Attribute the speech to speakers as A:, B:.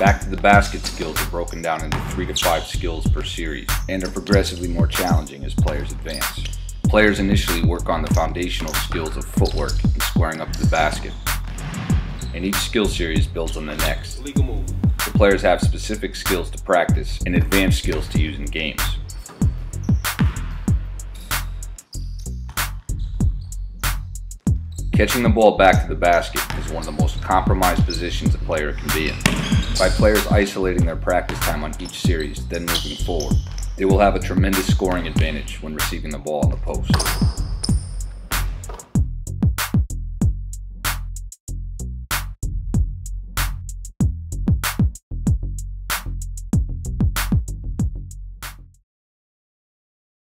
A: Back to the basket skills are broken down into 3 to 5 skills per series and are progressively more challenging as players advance. Players initially work on the foundational skills of footwork and squaring up to the basket, and each skill series builds on the next. The players have specific skills to practice and advanced skills to use in games. Catching the ball back to the basket is one of the most compromised positions a player can be in. By players isolating their practice time on each series, then moving forward, they will have a tremendous scoring advantage when receiving the ball in the post.